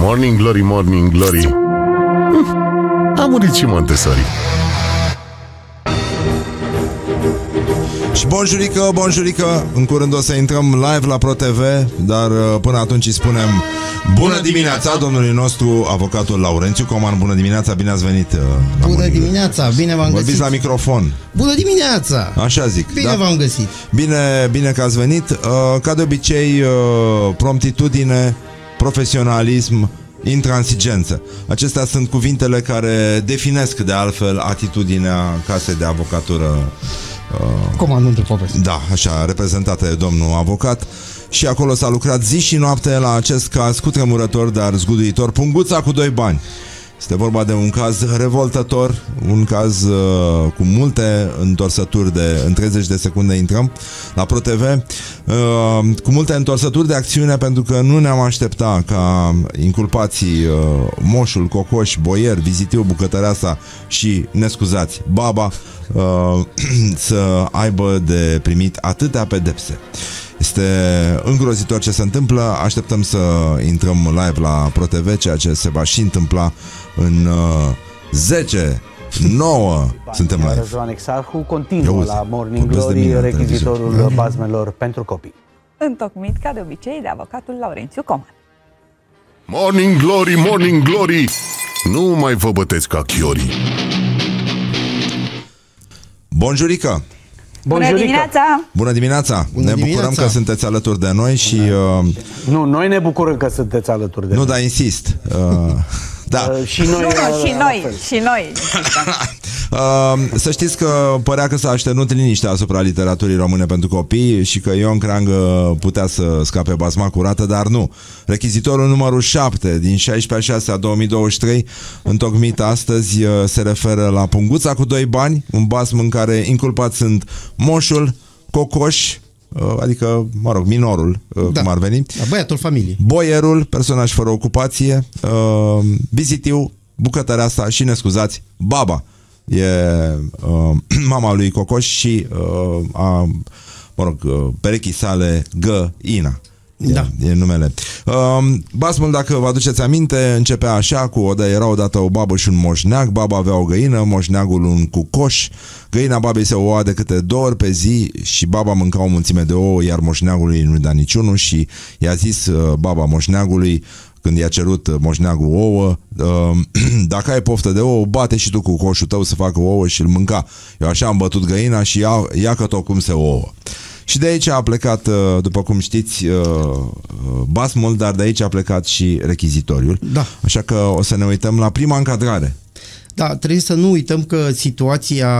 Morning glory, morning glory. Hm, A murit și Montessori. Și bonjurică, bonjurică, în curând o să intrăm live la ProTV, dar uh, până atunci îi spunem bună dimineața domnului nostru, avocatul Laurențiu Coman. Bună dimineața, bine ați venit uh, la Bună Morning Glory. dimineața, bine v-am Vorbiți găsit. la microfon, Bună dimineața! așa zic. Bine da? v-am găsit. Bine, bine că ați venit. Uh, Ca de obicei, uh, promptitudine, profesionalism, intransigență. Acestea sunt cuvintele care definesc de altfel atitudinea casei de avocatură Comandântul Popescu. Da, așa, reprezentată de domnul avocat. Și acolo s-a lucrat zi și noapte la acest caz cu tremurător, dar zguduitor. Punguța cu doi bani. Este vorba de un caz revoltător, un caz uh, cu multe întorsături de... În 30 de secunde intrăm la ProTV, uh, cu multe întorsături de acțiune pentru că nu ne-am aștepta ca inculpații uh, Moșul, Cocoș, Boier, Vizitiu, Bucătăreasa și, nescuzați, Baba uh, să aibă de primit atâtea pedepse. Este îngrozitor ce se întâmplă. Așteptăm să intrăm live la ProTV, ceea ce se va și întâmpla în uh, 10, 9, suntem live. Răzvan Exarhu Ia continuă uzi, la Morning vorbesc de Glory mine la rechizitorul bazmelor pentru copii. întocmit ca de obicei de avocatul Laurențiu Coman. Morning glory, morning glory. Nu mai vă băteți ca chiorii. Bonjurică! Bună Bonjurică! dimineața! Bună dimineața! Bună ne bucurăm dimineața! că sunteți alături de noi și... Uh, Nu, noi ne bucurăm că sunteți alături de nu, noi. dar insist. Uh, da. Uh, Și noi, Nu, nu, uh, și la noi, fel. și noi. Uh, să știți că părea că s-a așternut liniștea asupra literaturii române pentru copii și că Ion Creangă putea să scape basma curată, dar nu. Rechizitorul numărul 7 din 16 a 6 a 2023, întocmit astăzi, uh, se referă la Punguța cu doi bani, un basm în care inculpați sunt Moșul, Cocoș, uh, adică, mă rog, minorul, uh, Da. cum ar veni, Da, băiatul familiei. Boierul, personaj fără ocupație, uh, Vizitiu, Bucătăreasa și, ne scuzați, Baba. E uh, mama lui Cocoș și uh, a, mă rog, uh, perechii sale Găina. E, Da. e numele. Uh, basmul, dacă vă aduceți aminte, începea așa cu o, era odată o babă și un moșneag, baba avea o găină, moșneagul un cucoș, găina babei se oua de câte două ori pe zi și baba mânca o mulțime de ouă, iar moșneagului nu da niciunul și i-a zis uh, baba moșneagului, când i-a cerut uh, moșneagul ouă, uh, dacă ai poftă de ouă, bate și tu cu coșul tău să facă ouă și îl mânca. Eu așa am bătut găina și ia, ia că tot cum se ouă. Și de aici a plecat, uh, după cum știți, uh, uh, basmul, dar de aici a plecat și rechizitoriul. Da. Așa că o să ne uităm la prima încadrare. Da, trebuie să nu uităm că situația,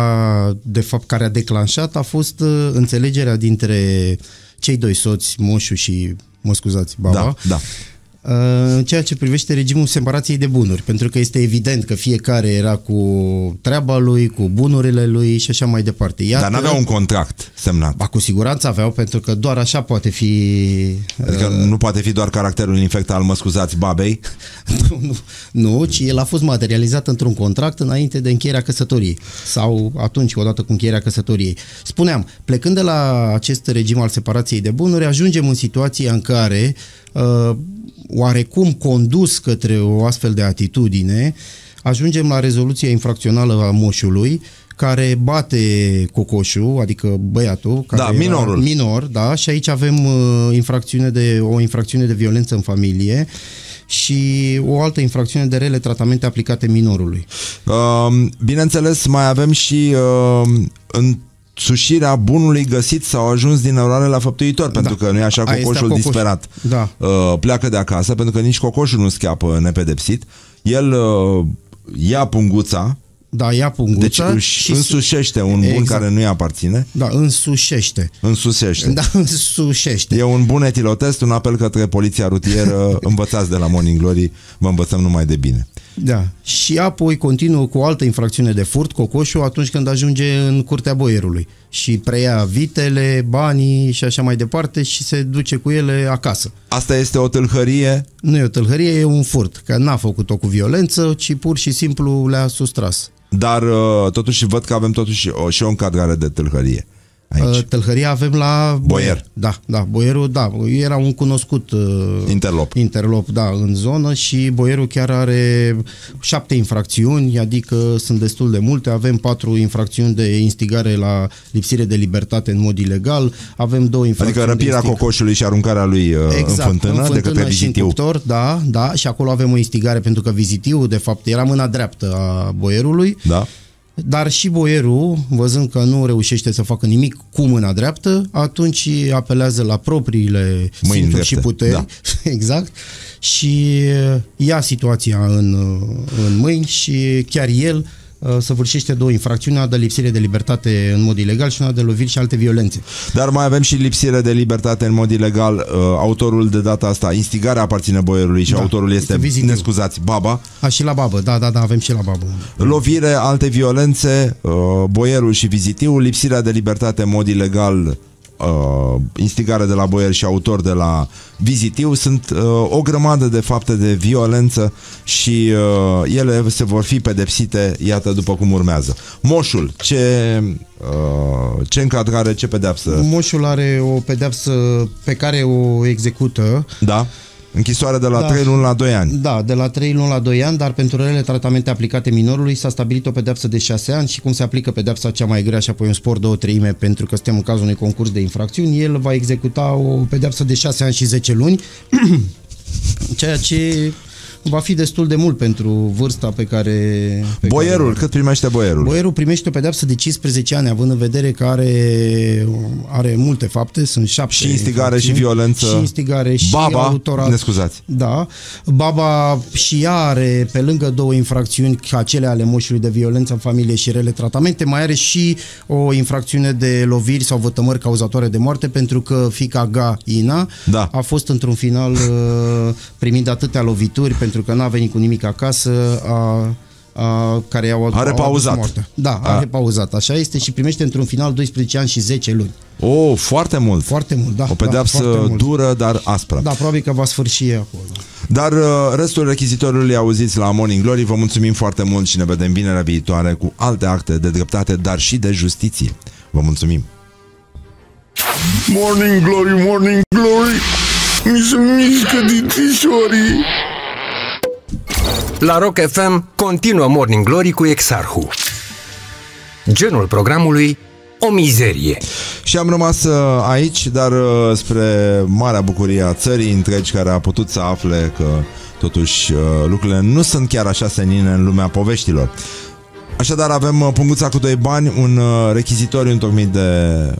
de fapt, care a declanșat a fost uh, înțelegerea dintre cei doi soți, Moșu și, mă scuzați, Baba, Da, da. Uh, în ceea ce privește regimul separației de bunuri, pentru că este evident că fiecare era cu treaba lui, cu bunurile lui și așa mai departe. Iată, Dar n-avea un contract semnat. Ba, cu siguranță aveau, pentru că doar așa poate fi... Adică nu poate fi doar caracterul infect al, mă scuzați, babei. nu, nu, nu, ci el a fost materializat într-un contract înainte de încheierea căsătoriei sau atunci, odată cu încheierea căsătoriei. Spuneam, plecând de la acest regim al separației de bunuri, ajungem în situația în care uh, oarecum condus către o astfel de atitudine, ajungem la rezoluția infracțională a moșului, care bate cocoșul, adică băiatul, care Da, era minorul. minor, da, și aici avem uh, infracțiune de, o infracțiune de violență în familie și o altă infracțiune de rele tratamente aplicate minorului. Uh, bineînțeles, mai avem și uh, însușirea bunului găsit sau ajuns din eroare la făptuitor, pentru că nu e așa A, este cocoșul cocoș. disperat. Da. Uh, pleacă de acasă, pentru că nici cocoșul nu scapă nepedepsit. El uh, ia punguța, Da, ia punguța deci își însușește un bun Exact. care nu-i aparține, Da, însușește. însusește. Da, însușește. E un bun etilotest, un apel către poliția rutieră, învățați de la Morning Glory, vă învățăm numai de bine. Da. Și apoi continuă cu o altă infracțiune de furt, cocoșul, atunci când ajunge în curtea boierului și preia vitele, banii și așa mai departe și se duce cu ele acasă. Asta este o tâlhărie Nu e o tâlhărie, e un furt, că n-a făcut-o cu violență, ci pur și simplu le-a sustras. Dar uh, totuși văd că avem totuși o, și o încadrare de tâlhărie. Aici. Uh, Tâlhăria avem la Boier. Da, da, Boierul, da, era un cunoscut uh, Interlop. interlop, da, în zonă și Boierul chiar are șapte infracțiuni, adică sunt destul de multe. Avem patru infracțiuni de instigare la lipsire de libertate în mod ilegal, avem două infracțiuni Adică răpirea de instig- cocoșului și aruncarea lui uh, în fântână de către și în vizitiu. cuptor, da, da, și acolo avem o instigare pentru că vizitiu, de fapt, era mâna dreaptă a boierului, Da? Dar și boierul, văzând că nu reușește să facă nimic cu mâna dreaptă, atunci apelează la propriile Mâini simțuri și drepte, puteri, da. exact, și ia situația în, în mâini și chiar el uh, săvârșește două infracțiuni, una de lipsire de libertate în mod ilegal și una de loviri și alte violențe. Dar mai avem și lipsire de libertate în mod ilegal. Uh, autorul de data asta, instigarea aparține boierului și Da, autorul este, este vizitiv. ne scuzați, baba. A, și la babă, da, da, da, avem și la babă. Lovire, alte violențe, uh, boierul și vizitiul, lipsirea de libertate în mod ilegal, uh, instigare de la boier și autor de la vizitiu, sunt uh, o grămadă de fapte de violență și uh, ele se vor fi pedepsite, iată, după cum urmează. Moșul, ce, uh, ce încadrare, ce pedeapsă? Moșul are o pedeapsă pe care o execută Da? Închisoare de la Da. 3 luni la 2 ani. Da, de la 3 luni la 2 ani, dar pentru rele tratamente aplicate minorului s-a stabilit o pedeapsă de 6 ani și cum se aplică pedeapsa cea mai grea și apoi un spor de o treime pentru că suntem în cazul unui concurs de infracțiuni, el va executa o pedeapsă de 6 ani și 10 luni, ceea ce va fi destul de mult pentru vârsta pe care... Pe Boierul, care cât primește boierul? Boierul primește o pedeapsă de 15 ani, având în vedere că are, are multe fapte, sunt șapte Și instigare și infracțiuni. violență. Și instigare și Baba, autorat. ne scuzați. Da. Baba și ea are, pe lângă două infracțiuni ca cele ale moșului de violență în familie și rele tratamente, mai are și o infracțiune de loviri sau vătămări cauzatoare de moarte pentru că fica Ga Ina Da. a fost într-un final uh, primind atâtea lovituri pentru că n-a venit cu nimic acasă, a, a, care i-au A au adus repauzat. moartea. Da, a, A. a repauzat, așa este și primește într-un final 12 ani și 10 luni. Oh, foarte mult. Foarte mult, da. O pedeapsă da, foarte mult. dură, dar aspră. Da, probabil că va sfârși acolo. Dar uh, restul rechizitoriului auziți la Morning Glory. Vă mulțumim foarte mult și ne vedem vinerea viitoare cu alte acte de dreptate, dar și de justiție. Vă mulțumim! Morning Glory, Morning Glory Mi se mișcă dințișorii La Rock FM continuă Morning Glory cu Exarhu. Genul programului o mizerie. Și am rămas uh, aici, dar uh, spre marea bucurie a țării întregi care a putut să afle că totuși uh, lucrurile nu sunt chiar așa senine în lumea poveștilor. Așadar avem uh, punguța cu doi bani, un uh, rechizitoriu întocmit de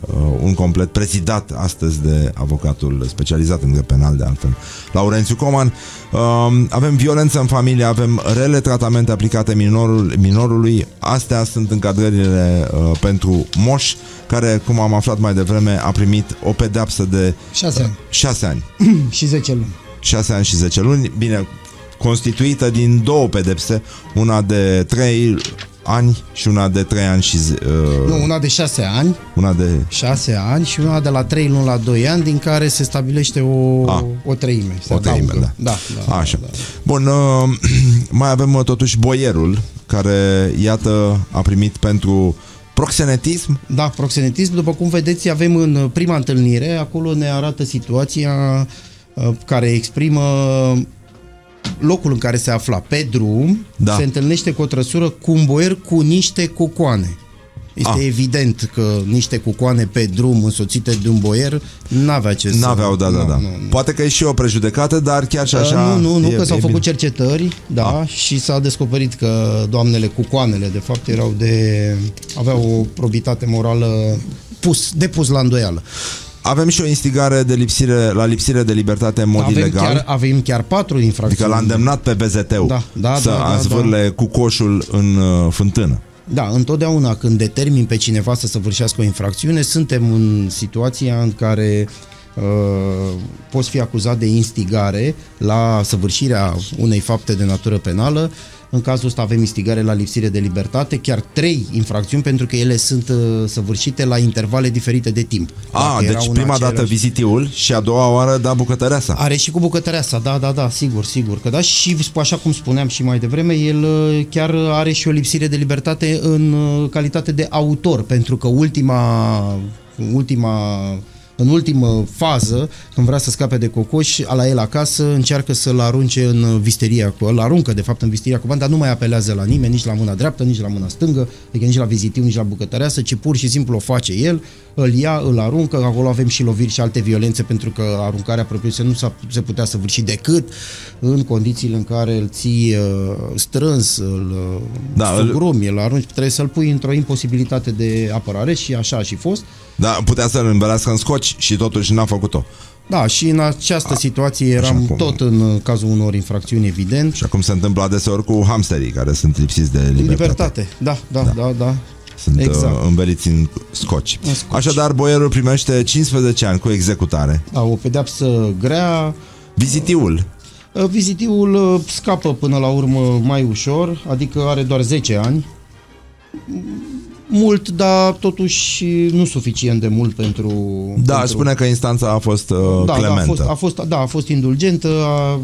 uh, un complet prezidat astăzi de avocatul specializat în drept penal de altfel, Laurențiu Coman. Uh, avem violență în familie, avem rele tratamente aplicate minorul, minorului. Astea sunt încadrările uh, pentru moș, care, cum am aflat mai devreme, a primit o pedeapsă de 6 ani 6 ani. și 10 luni. 6 ani și 10 luni, bine, constituită din două pedepse, una de 3 ani și una de 3 ani și zi- uh, Nu, una de 6 ani, una de 6 ani și una de la 3 luni la 2 ani, din care se stabilește o, A. o treime. Se o treime, adaugă. da. da, da. Așa. Da, da. Bun, uh, mai avem uh, totuși boierul care iată a primit pentru proxenetism Da, proxenetism, după cum vedeți, avem în uh, prima întâlnire, acolo ne arată situația uh, care exprimă locul în care se afla pe drum, Da. se întâlnește cu o trăsură cu un boier cu niște cucoane. Este Ah. evident că niște cucoane pe drum însoțite de un boier n-avea ce să... N-aveau, da, da, Nu, da. nu, nu. Poate că e și o prejudecată, dar chiar și așa... Uh, nu, nu, nu, e- că s-au e făcut bine. cercetări, da, Ah. și s-a descoperit că doamnele cucoanele, de fapt, erau de... aveau o probitate morală pus, depus la îndoială. Avem și o instigare de lipsire, la lipsire de libertate în mod avem, ilegal. chiar, avem chiar patru Adică infracțiuni. l-a îndemnat pe BZT-ul Da, da, să da, da, azvârle cu coșul în uh, fântână. Da, întotdeauna când determin pe cineva să săvârșească o infracțiune, suntem în situația în care uh, poți fi acuzat de instigare la săvârșirea unei fapte de natură penală. În cazul ăsta avem instigare la lipsire de libertate, chiar trei infracțiuni pentru că ele sunt uh, săvârșite la intervale diferite de timp. A, Dacă era deci una prima dată aceeași- vizitiul și a doua oară da bucătăreasa. Are și cu bucătăreasa, da, da, da, sigur, sigur că da și așa cum spuneam și mai devreme, el uh, chiar are și o lipsire de libertate în uh, calitate de autor, pentru că ultima ultima în ultimă fază, când vrea să scape de cocoș, la el acasă, încearcă să-l arunce în visteria cu îl aruncă de fapt în visteria cu bani, dar nu mai apelează la nimeni, nici la mâna dreaptă, nici la mâna stângă, adică nici la vizitiu, nici la bucătăreasă, ci pur și simplu o face el, îl ia, îl aruncă, acolo avem și loviri și alte violențe pentru că aruncarea propriu nu s-a, se putea săvârși decât în condițiile în care îl ții uh, strâns, îl Da, da, îl- sugrumi, îl arunci, trebuie să-l pui într-o imposibilitate de apărare și așa a și fost. Da, putea să-l învelească în scoci și totuși n-a făcut-o. Da, și în această situație eram cum- tot în uh, cazul unor infracțiuni, evident. Și acum se întâmplă adeseori cu hamsterii care sunt lipsiți de libertate. Libertate, da, da, da, da. da. Sunt exact. exact. înveliți în scoci. În scoci. Așadar, boierul primește 15 ani cu executare. Da, o pedeapsă grea. Vizitiul. Uh, Vizitiul uh, scapă până la urmă mai ușor, adică are doar 10 ani. Mult, dar totuși nu suficient de mult pentru... Da, pentru... spune că instanța a fost uh, da, da, a clementă. fost, a fost, da, a fost indulgentă, a,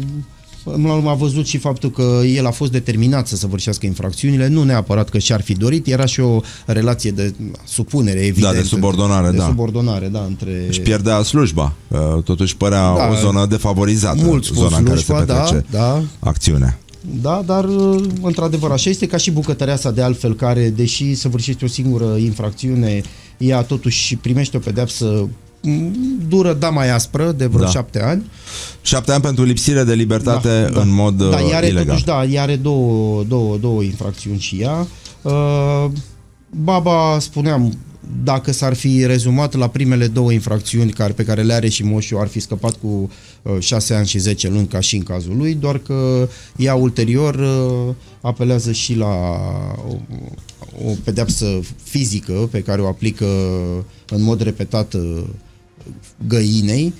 până la urmă a văzut și faptul că el a fost determinat să săvârșească infracțiunile, nu neapărat că și-ar fi dorit, era și o relație de supunere, evident. de subordonare, de da. subordonare, da, între... Și pierdea slujba. Uh, Totuși părea Da, o zonă defavorizată. mult spus zona în care se slujba, da, petrece da. acțiunea. Da, dar uh, într-adevăr așa este ca și bucătăreasa de altfel care, deși săvârșește o singură infracțiune, ea totuși primește o pedeapsă m, dură, da, mai aspră, de vreo Da. șapte ani. Șapte ani pentru lipsire de libertate în mod da, uh, ea are, ilegal. Totuși, da, ea are două, două, două infracțiuni și ea. Uh, baba, spuneam, dacă s-ar fi rezumat la primele două infracțiuni care, pe care le are și moșul, ar fi scăpat cu uh, 6 ani și 10 luni, ca și în cazul lui, doar că ea ulterior uh, apelează și la o, o pedeapsă fizică pe care o aplică în mod repetat uh, găinei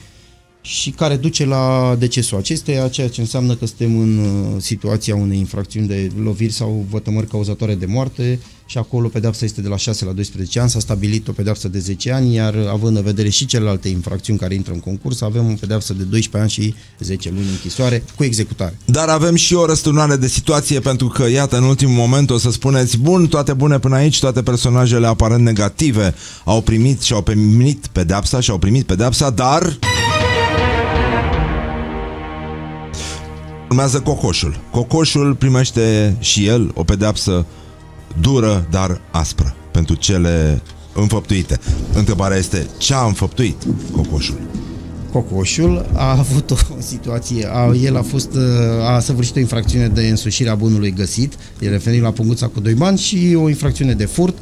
și care duce la decesul acesteia, ceea ce înseamnă că suntem în uh, situația unei infracțiuni de loviri sau vătămări cauzatoare de moarte și acolo pedeapsa este de la 6 la 12 ani, s-a stabilit o pedeapsă de 10 ani, iar având în vedere și celelalte infracțiuni care intră în concurs, avem o pedeapsă de 12 ani și 10 luni închisoare cu executare. Dar avem și o răsturnare de situație pentru că, iată, în ultimul moment o să spuneți, bun, toate bune până aici, toate personajele aparent negative au primit și au primit pedepsa și au primit pedepsa, dar... Urmează Cocoșul. Cocoșul primește și el o pedeapsă dură, dar aspră pentru cele înfăptuite. Întrebarea este, ce a înfăptuit Cocoșul? Cocoșul a avut o situație, a, el a fost, uh, a săvârșit o infracțiune de însușire a bunului găsit, e referit la punguța cu doi bani și o infracțiune de furt,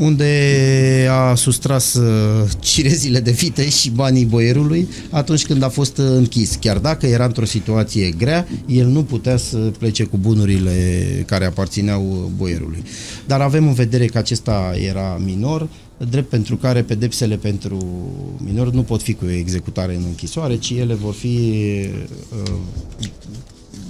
unde a sustras uh, cirezile de vite și banii boierului atunci când a fost uh, închis. Chiar dacă era într-o situație grea, el nu putea să plece cu bunurile care aparțineau uh, boierului. Dar avem în vedere că acesta era minor, drept pentru care pedepsele pentru minori nu pot fi cu executare în închisoare, ci ele vor fi uh,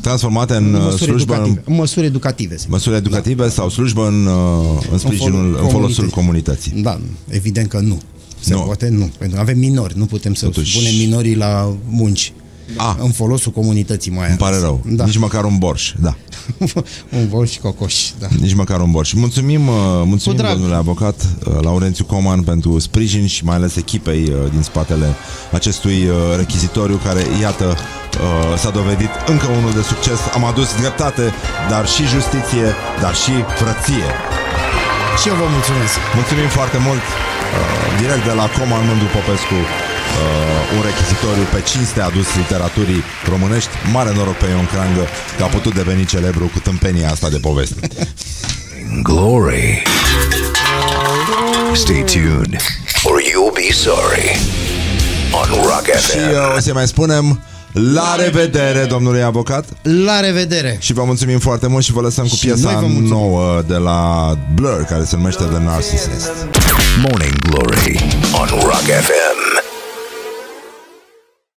Transformate în uh, măsuri, slujbă în educative, măsuri educative. se Măsuri educative da. sau slujbă în, uh, în sprijinul, în folosul comunității. Da, evident că nu. Se Nu. poate nu. Pentru că avem minori, nu putem să Totuși- punem minorii la munci. A. În folosul comunității mai Îmi pare rău. Da. Nici măcar un borș, da. un vol și cocoș, da. Nici măcar un borș. Mulțumim, uh, mulțumim Cu drag. domnule avocat uh, Laurențiu Coman pentru sprijin și mai ales echipei uh, din spatele acestui uh, rechizitoriu care, iată, uh, s-a dovedit încă unul de succes. Am adus dreptate, dar și justiție, dar și frăție. Și eu vă mulțumesc. Mulțumim foarte mult uh, direct de la Coman Mândru Popescu uh, un rechizitoriu pe cinste adus literaturii românești. Mare noroc pe Ion Crangă că a putut deveni celebru cu tâmpenia asta de poveste. Glory. Stay tuned, or you'll be sorry. On Rock Și FM. uh, o să mai spunem la revedere, domnule avocat La revedere! Și vă mulțumim foarte mult și vă lăsăm cu Și noi piesa vă mulțumim. nouă de la Blur Care se numește The Narcissist Morning Glory on Rock FM.